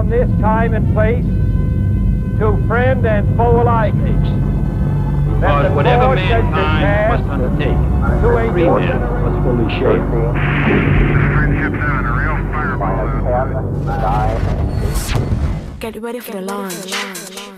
from this time and place to friend and foe alike. That Because whatever torch has been mankind passed must undertake, to a free new men generation. must fully share. Friendship down, a real fireball out. Get ready for the launch.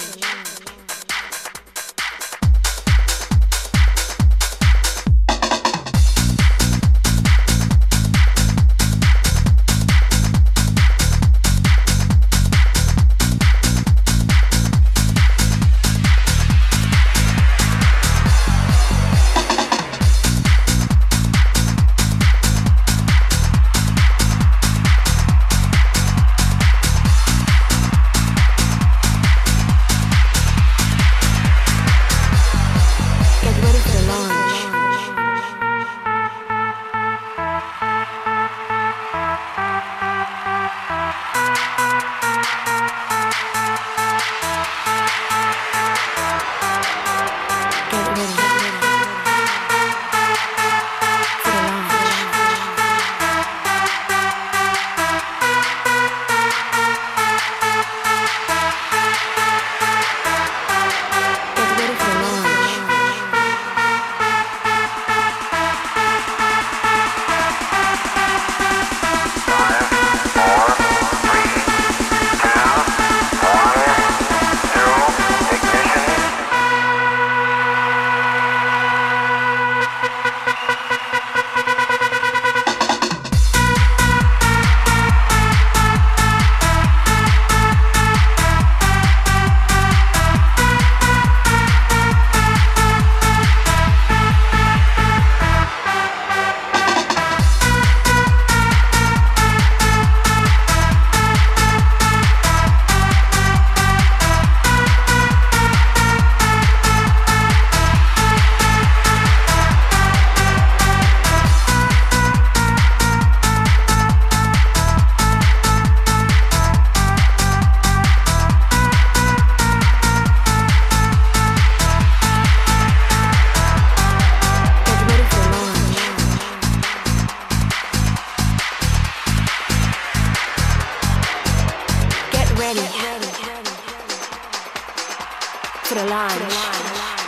for the line.